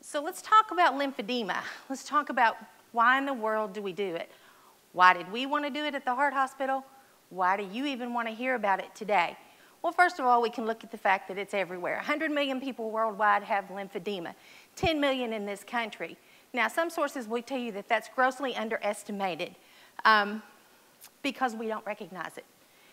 So let's talk about lymphedema. Let's talk about why in the world do we do it? Why did we want to do it at the heart hospital? Why do you even want to hear about it today? Well, first of all, we can look at the fact that it's everywhere. 100 million people worldwide have lymphedema, 10 million in this country. Now, some sources will tell you that that's grossly underestimated um, because we don't recognize it.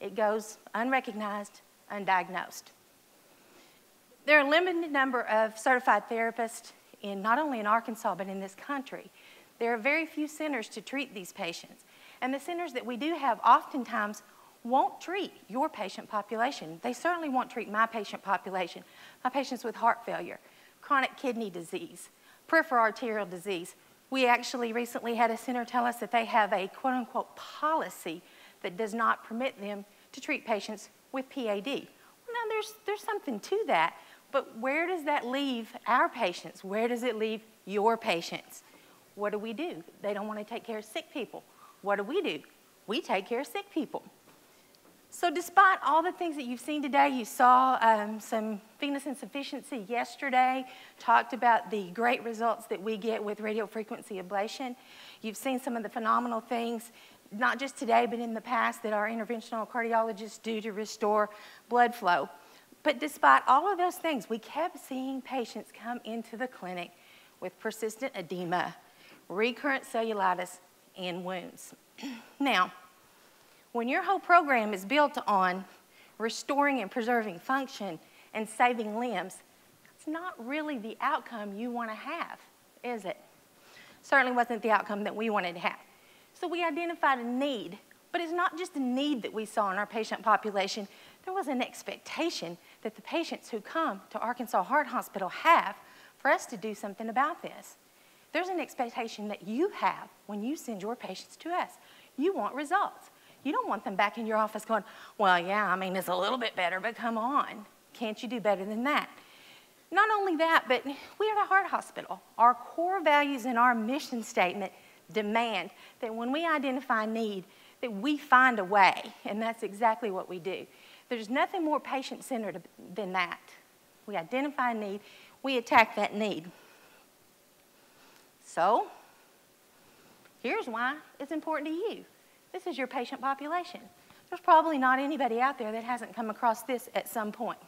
It goes unrecognized, undiagnosed. There are a limited number of certified therapists in not only in Arkansas but in this country. There are very few centers to treat these patients. And the centers that we do have oftentimes won't treat your patient population. They certainly won't treat my patient population, my patients with heart failure, chronic kidney disease, peripheral arterial disease. We actually recently had a center tell us that they have a quote unquote policy that does not permit them to treat patients with PAD. Now there's, there's something to that, but where does that leave our patients? Where does it leave your patients? What do we do? They don't want to take care of sick people. What do we do? We take care of sick people. So, despite all the things that you've seen today, you saw um, some venous insufficiency yesterday, talked about the great results that we get with radiofrequency ablation. You've seen some of the phenomenal things, not just today, but in the past, that our interventional cardiologists do to restore blood flow. But despite all of those things, we kept seeing patients come into the clinic with persistent edema, recurrent cellulitis, and wounds. now, when your whole program is built on restoring and preserving function and saving limbs, it's not really the outcome you want to have, is it? Certainly wasn't the outcome that we wanted to have. So we identified a need, but it's not just a need that we saw in our patient population. There was an expectation that the patients who come to Arkansas Heart Hospital have for us to do something about this. There's an expectation that you have when you send your patients to us. You want results. You don't want them back in your office going, well, yeah, I mean, it's a little bit better, but come on. Can't you do better than that? Not only that, but we are the heart hospital. Our core values and our mission statement demand that when we identify need, that we find a way, and that's exactly what we do. There's nothing more patient-centered than that. We identify a need, we attack that need. So, here's why it's important to you. This is your patient population. There's probably not anybody out there that hasn't come across this at some point.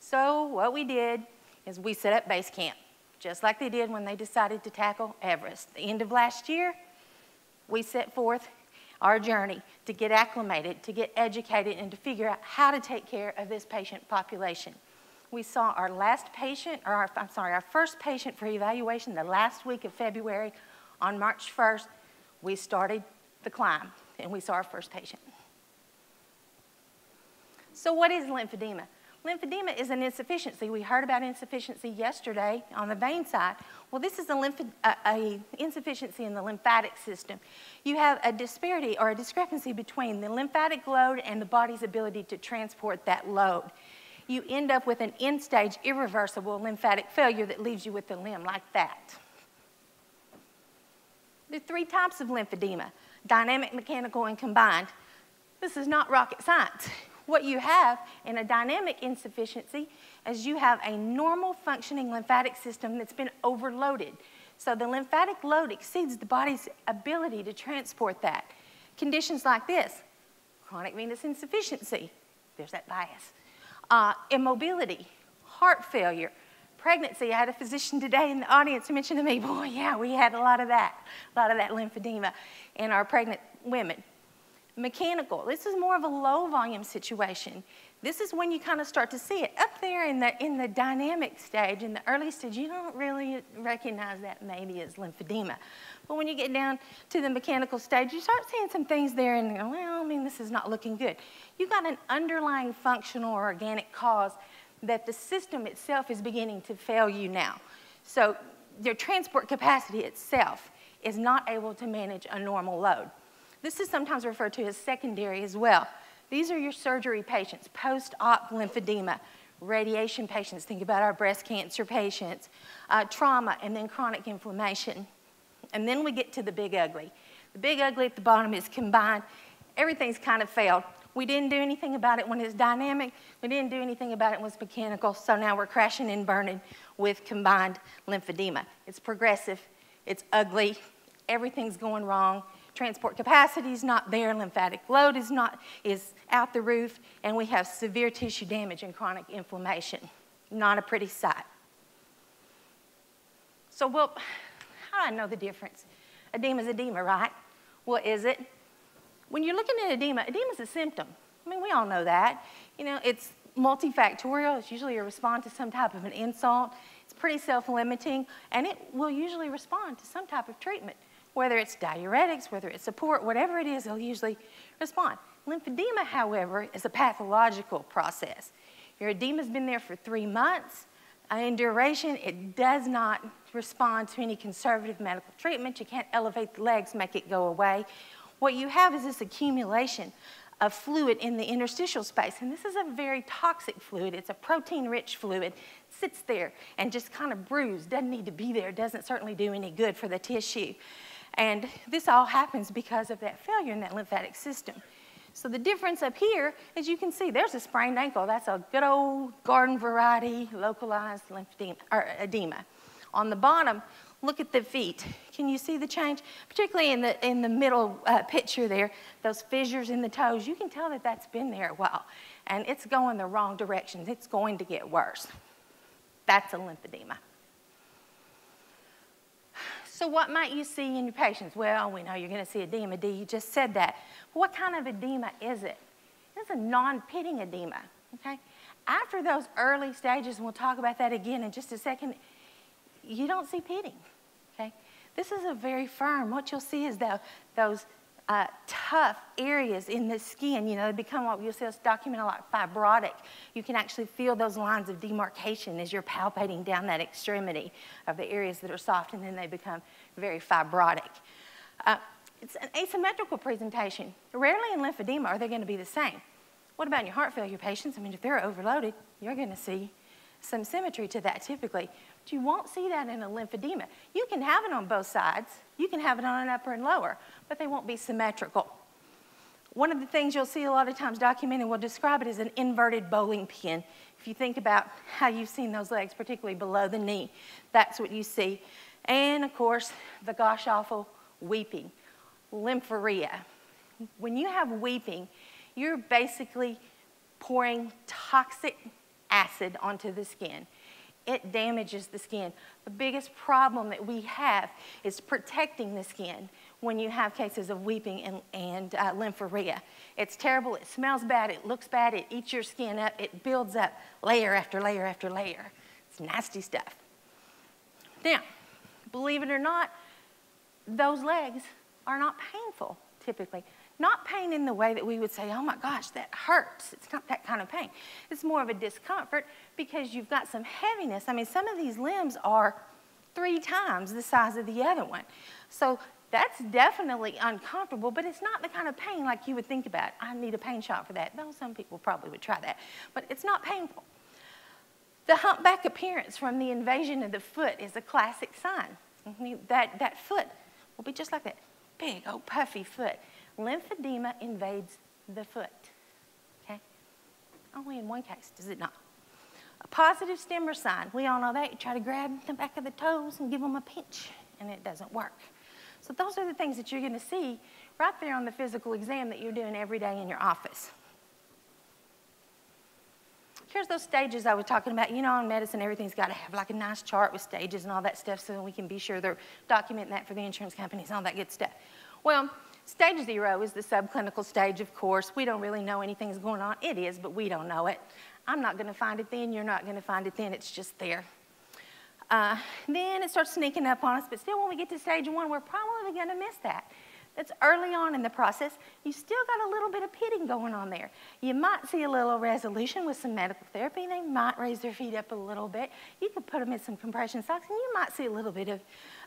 So what we did is we set up base camp, just like they did when they decided to tackle Everest. The end of last year, we set forth our journey to get acclimated, to get educated, and to figure out how to take care of this patient population. We saw our last patient, or our, I'm sorry, our first patient for evaluation the last week of February. On March 1st, we started the climb, and we saw our first patient. So what is lymphedema? Lymphedema is an insufficiency. We heard about insufficiency yesterday on the vein side. Well, this is a, lymph a, a, insufficiency in the lymphatic system. You have a disparity or a discrepancy between the lymphatic load and the body's ability to transport that load. You end up with an end-stage irreversible lymphatic failure that leaves you with the limb like that. There are three types of lymphedema dynamic, mechanical, and combined. This is not rocket science. What you have in a dynamic insufficiency is you have a normal functioning lymphatic system that's been overloaded. So the lymphatic load exceeds the body's ability to transport that. Conditions like this, chronic venous insufficiency, there's that bias, uh, immobility, heart failure, pregnancy. I had a physician today in the audience who mentioned to me, boy, yeah, we had a lot of that, a lot of that lymphedema in our pregnant women. Mechanical, this is more of a low volume situation. This is when you kind of start to see it. Up there in the, in the dynamic stage, in the early stage, you don't really recognize that maybe as lymphedema. But when you get down to the mechanical stage, you start seeing some things there and go, well, I mean, this is not looking good. You've got an underlying functional or organic cause that the system itself is beginning to fail you now. So your transport capacity itself is not able to manage a normal load. This is sometimes referred to as secondary as well. These are your surgery patients, post-op lymphedema, radiation patients, think about our breast cancer patients, uh, trauma, and then chronic inflammation. And then we get to the big ugly. The big ugly at the bottom is combined. Everything's kind of failed. We didn't do anything about it when it's dynamic. We didn't do anything about it when it's mechanical. So now we're crashing and burning with combined lymphedema. It's progressive. It's ugly. Everything's going wrong. Transport capacity is not there. Lymphatic load is not is out the roof, and we have severe tissue damage and chronic inflammation. Not a pretty sight. So, well, how do I know the difference? Edema is edema, right? What is it? When you're looking at edema, edema is a symptom. I mean, we all know that. You know, it's multifactorial. It's usually a response to some type of an insult. It's pretty self-limiting, and it will usually respond to some type of treatment. Whether it's diuretics, whether it's support, whatever it is, they'll usually respond. Lymphedema, however, is a pathological process. Your edema's been there for three months. Uh, in duration, it does not respond to any conservative medical treatment. You can't elevate the legs, make it go away. What you have is this accumulation of fluid in the interstitial space. And this is a very toxic fluid. It's a protein-rich fluid. It sits there and just kind of brews. Doesn't need to be there. Doesn't certainly do any good for the tissue. And this all happens because of that failure in that lymphatic system. So the difference up here, as you can see, there's a sprained ankle. That's a good old garden variety localized lymphedema, or edema. On the bottom, look at the feet. Can you see the change? Particularly in the, in the middle uh, picture there, those fissures in the toes, you can tell that that's been there a while. And it's going the wrong direction. It's going to get worse. That's a lymphedema. So what might you see in your patients? Well, we know you're going to see edema. Dee, you just said that. What kind of edema is it? It's a non-pitting edema, okay? After those early stages, and we'll talk about that again in just a second, you don't see pitting, okay? This is a very firm. What you'll see is the, those uh, tough areas in the skin, you know, they become what you'll see us document a lot fibrotic. You can actually feel those lines of demarcation as you're palpating down that extremity of the areas that are soft, and then they become very fibrotic. Uh, it's an asymmetrical presentation. Rarely in lymphedema are they going to be the same. What about in your heart failure patients? I mean, if they're overloaded, you're going to see some symmetry to that typically. But you won't see that in a lymphedema. You can have it on both sides. You can have it on an upper and lower, but they won't be symmetrical. One of the things you'll see a lot of times documented, we'll describe it as an inverted bowling pin. If you think about how you've seen those legs, particularly below the knee, that's what you see. And of course, the gosh awful weeping, lymphorrhea. When you have weeping, you're basically pouring toxic acid onto the skin. It damages the skin. The biggest problem that we have is protecting the skin when you have cases of weeping and, and uh, lymphorrhea. It's terrible. It smells bad. It looks bad. It eats your skin up. It builds up layer after layer after layer. It's nasty stuff. Now, believe it or not, those legs are not painful typically. Not pain in the way that we would say, oh my gosh, that hurts. It's not that kind of pain. It's more of a discomfort because you've got some heaviness. I mean, some of these limbs are three times the size of the other one. So that's definitely uncomfortable, but it's not the kind of pain like you would think about. I need a pain shot for that. Though some people probably would try that, but it's not painful. The humpback appearance from the invasion of the foot is a classic sign. Mm-hmm. That, that foot will be just like that big old puffy foot lymphedema invades the foot. Okay? Only in one case does it not. A positive Stemmer sign, we all know that. You try to grab the back of the toes and give them a pinch, and it doesn't work. So those are the things that you're going to see right there on the physical exam that you're doing every day in your office. Here's those stages I was talking about. You know, in medicine, everything's got to have like a nice chart with stages and all that stuff so we can be sure they're documenting that for the insurance companies and all that good stuff. Well, Stage zero is the subclinical stage, of course. We don't really know anything's going on. It is, but we don't know it. I'm not going to find it then. You're not going to find it then. It's just there. Uh, then it starts sneaking up on us, but still, when we get to stage one, we're probably going to miss that. That's early on in the process. You still got a little bit of pitting going on there. You might see a little resolution with some medical therapy. They might raise their feet up a little bit. You could put them in some compression socks, and you might see a little bit of,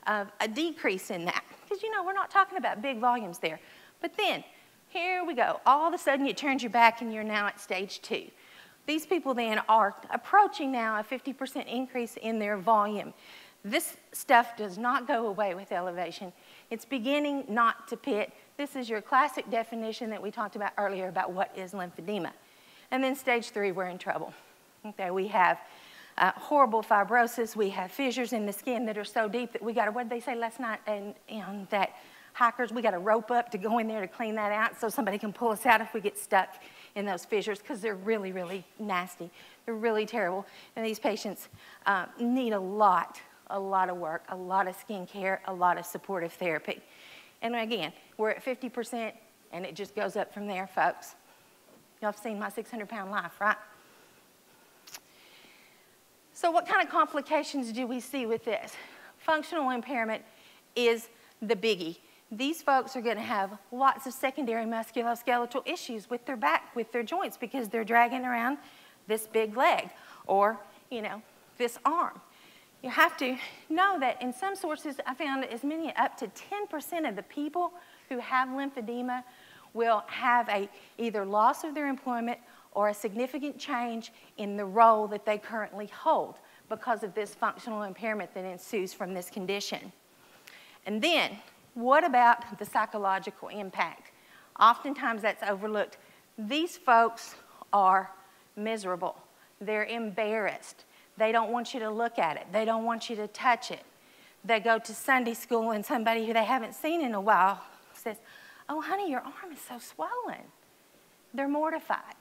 of a decrease in that. Because, you know, we're not talking about big volumes there. But then, here we go. All of a sudden, it turns your back, and you're now at stage two. These people then are approaching now a 50% increase in their volume. This stuff does not go away with elevation. It's beginning not to pit. This is your classic definition that we talked about earlier about what is lymphedema. And then stage three, we're in trouble. Okay, we have uh, horrible fibrosis. We have fissures in the skin that are so deep that we got to, what did they say last night? And, and that hikers, we got to rope up to go in there to clean that out so somebody can pull us out if we get stuck in those fissures because they're really, really nasty. They're really terrible. And these patients uh, need a lot, a lot of work, a lot of skin care, a lot of supportive therapy. And again, we're at 50% and it just goes up from there, folks. Y'all have seen my 600 pound life, right? So, what kind of complications do we see with this? Functional impairment is the biggie. These folks are going to have lots of secondary musculoskeletal issues with their back, with their joints, because they're dragging around this big leg or, you know, this arm. You have to know that in some sources, I found as many up to 10% of the people who have lymphedema will have a either loss of their employment or a significant change in the role that they currently hold because of this functional impairment that ensues from this condition. And then, what about the psychological impact? Oftentimes that's overlooked. These folks are miserable. They're embarrassed. They don't want you to look at it. They don't want you to touch it. They go to Sunday school and somebody who they haven't seen in a while says, Oh, honey, your arm is so swollen. They're mortified.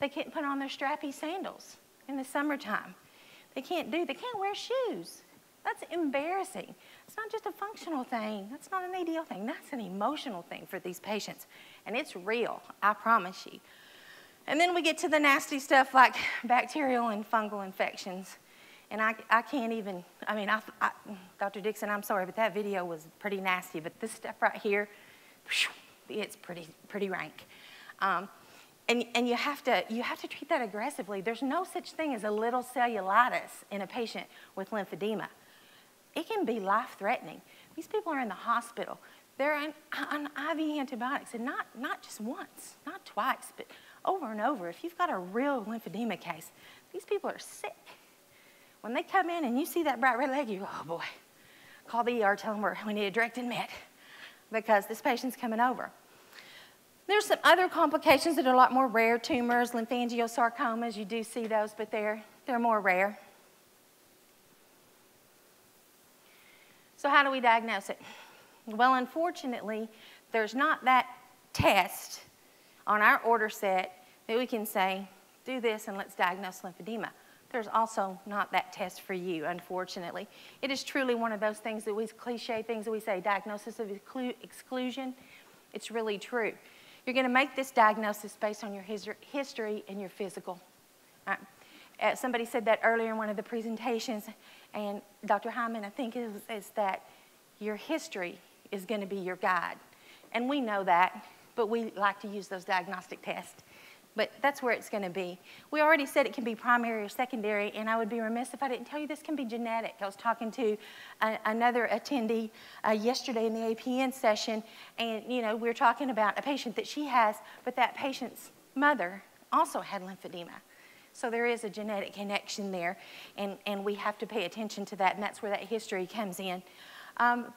They can't put on their strappy sandals in the summertime. They can't do, they can't wear shoes. That's embarrassing. It's not just a functional thing. That's not an ideal thing. That's an emotional thing for these patients. And it's real, I promise you. And then we get to the nasty stuff like bacterial and fungal infections. And I, I can't even, I mean, I, I, Dr. Dixon, I'm sorry, but that video was pretty nasty. But this stuff right here, it's pretty, pretty rank. Um, and, and you, have to, you have to treat that aggressively. There's no such thing as a little cellulitis in a patient with lymphedema. It can be life threatening. These people are in the hospital. They're on, on IV antibiotics, and not, not just once, not twice, but over and over. If you've got a real lymphedema case, these people are sick. When they come in and you see that bright red leg, you go, oh boy, call the ER, tell them we need a direct admit because this patient's coming over. There's some other complications that are a lot more rare, tumors, lymphangiosarcomas, you do see those, but they're, they're more rare. So how do we diagnose it? Well, unfortunately, there's not that test on our order set that we can say, do this and let's diagnose lymphedema. There's also not that test for you, unfortunately. It is truly one of those things that we cliche things that we say, diagnosis of exclusion. It's really true. You're going to make this diagnosis based on your history and your physical. Right. Uh, somebody said that earlier in one of the presentations, and Dr. Hyman, I think, is, is that your history is going to be your guide. And we know that, but we like to use those diagnostic tests. But that's where it's going to be. We already said it can be primary or secondary, and I would be remiss if I didn't tell you this can be genetic. I was talking to a, another attendee uh, yesterday in the APN session, and you know we were talking about a patient that she has, but that patient's mother also had lymphedema. So there is a genetic connection there, and, and we have to pay attention to that, and that's where that history comes in. Um,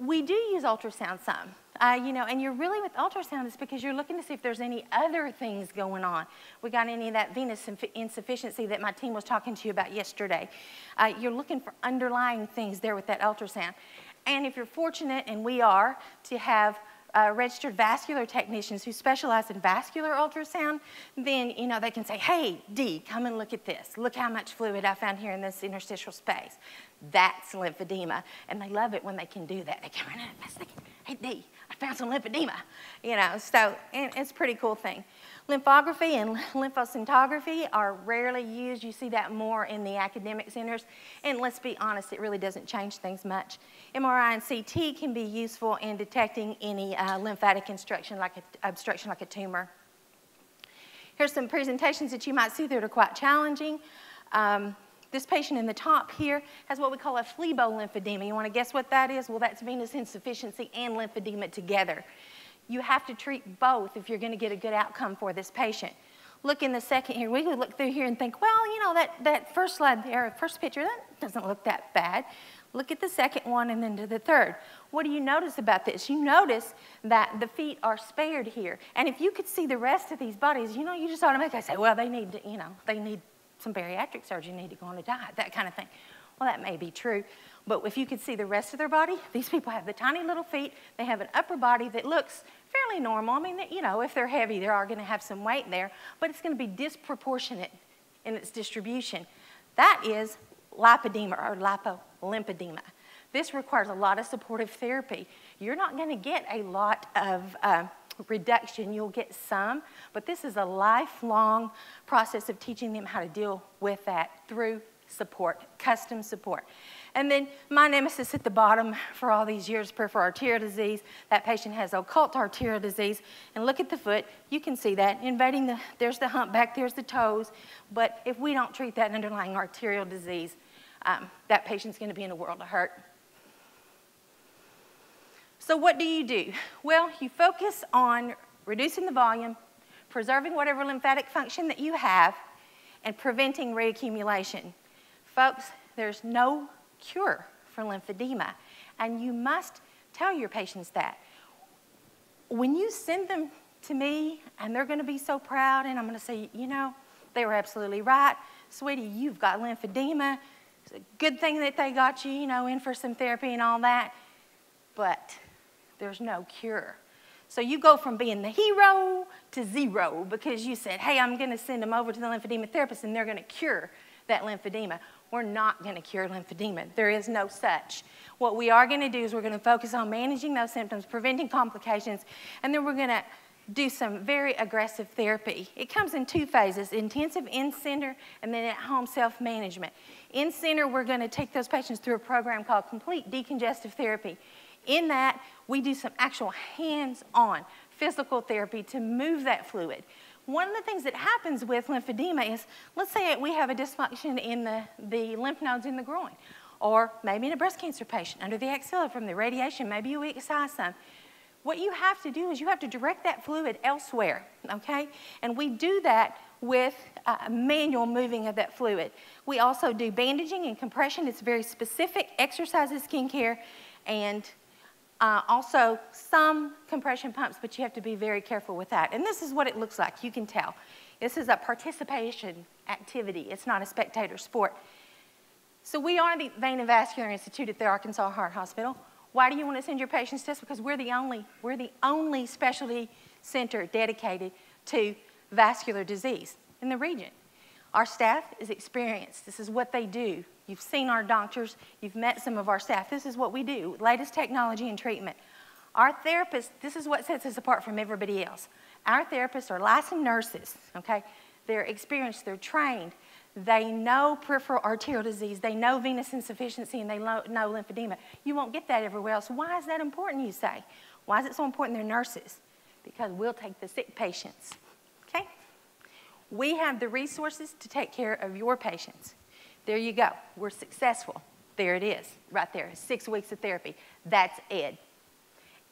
we do use ultrasound some. Uh, you know, and you're really with ultrasound is because you're looking to see if there's any other things going on. We got any of that venous insufficiency that my team was talking to you about yesterday. Uh, you're looking for underlying things there with that ultrasound. And if you're fortunate, and we are, to have uh, registered vascular technicians who specialize in vascular ultrasound, then you know they can say, "Hey, Dee, come and look at this. Look how much fluid I found here in this interstitial space. That's lymphedema." And they love it when they can do that. They come in and "Hey, Dee, I found some lymphedema." You know, so it's a pretty cool thing. Lymphography and lymphoscintigraphy are rarely used. You see that more in the academic centers. And let's be honest, it really doesn't change things much. MRI and CT can be useful in detecting any uh, lymphatic obstruction like, a, obstruction like a tumor. Here's some presentations that you might see that are quite challenging. Um, this patient in the top here has what we call a phlebolymphedema. You want to guess what that is? Well, that's venous insufficiency and lymphedema together. You have to treat both if you're going to get a good outcome for this patient. look in the second here. We could look through here and think, well, you know, that, that first slide there, first picture, that doesn't look that bad. Look at the second one and then to the third. What do you notice about this? You notice that the feet are spared here. And if you could see the rest of these bodies, you know, you just automatically say, well, they need to, you know, they need some bariatric surgery, need to go on a diet, that kind of thing. Well, that may be true. But if you could see the rest of their body, these people have the tiny little feet. They have an upper body that looks fairly normal. I mean, you know, if they're heavy, they are going to have some weight there, but it's going to be disproportionate in its distribution. That is lipedema or lipolymphedema. This requires a lot of supportive therapy. You're not going to get a lot of uh, reduction. You'll get some, but this is a lifelong process of teaching them how to deal with that through support, custom support. And then my nemesis at the bottom for all these years, peripheral arterial disease. That patient has occult arterial disease. And look at the foot. You can see that invading the, there's the humpback, there's the toes. But if we don't treat that underlying arterial disease, um, that patient's going to be in a world of hurt. So what do you do? Well, you focus on reducing the volume, preserving whatever lymphatic function that you have, and preventing reaccumulation. Folks, there's no cure for lymphedema, and you must tell your patients that. When you send them to me, and they're going to be so proud, and I'm going to say, you know, they were absolutely right. Sweetie, you've got lymphedema. It's a good thing that they got you, you know, in for some therapy and all that. But there's no cure. So you go from being the hero to zero because you said, hey, I'm going to send them over to the lymphedema therapist and they're going to cure that lymphedema. We're not going to cure lymphedema. There is no such. What we are going to do is we're going to focus on managing those symptoms, preventing complications, and then we're going to do some very aggressive therapy. It comes in two phases intensive in center and then at home self management. In center, we're going to take those patients through a program called Complete Decongestive Therapy. In that, we do some actual hands on physical therapy to move that fluid. One of the things that happens with lymphedema is, let's say we have a dysfunction in the, the lymph nodes in the groin, or maybe in a breast cancer patient under the axilla from the radiation, maybe you excise some. What you have to do is you have to direct that fluid elsewhere, okay? And we do that with uh, manual moving of that fluid. We also do bandaging and compression. It's very specific exercises, skincare, and uh, also, some compression pumps, but you have to be very careful with that. And this is what it looks like. You can tell. This is a participation activity. It's not a spectator sport. So we are the Vein and Vascular Institute at the Arkansas Heart Hospital. Why do you want to send your patients to us? Because we're the only, we're the only specialty center dedicated to vascular disease in the region. Our staff is experienced. This is what they do. You've seen our doctors, you've met some of our staff. This is what we do latest technology and treatment. Our therapists, this is what sets us apart from everybody else. Our therapists are licensed nurses, okay? They're experienced, they're trained. They know peripheral arterial disease, they know venous insufficiency, and they know lymphedema. You won't get that everywhere else. Why is that important, you say? Why is it so important they're nurses? Because we'll take the sick patients, okay? We have the resources to take care of your patients. There you go. We're successful. There it is, right there. Six weeks of therapy. That's Ed.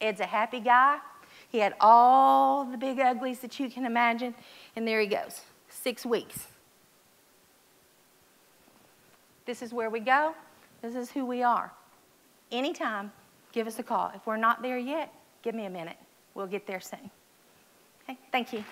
Ed's a happy guy. He had all the big uglies that you can imagine, and there he goes. Six weeks. This is where we go. This is who we are. Anytime, give us a call. If we're not there yet, give me a minute. We'll get there soon. Okay, thank you.